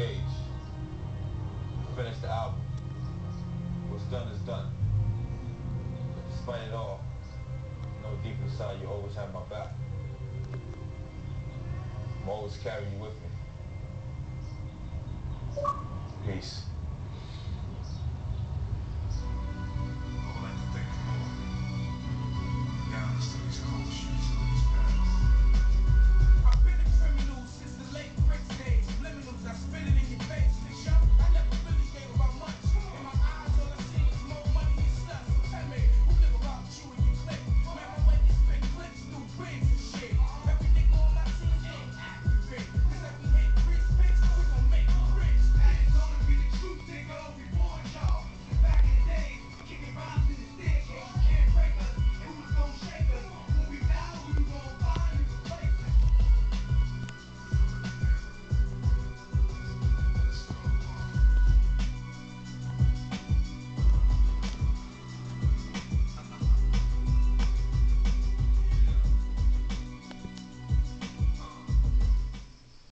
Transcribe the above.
Gage. Finish the album. What's done is done. But despite it all, know deep inside you always have my back. I'm always carrying you with me. Peace.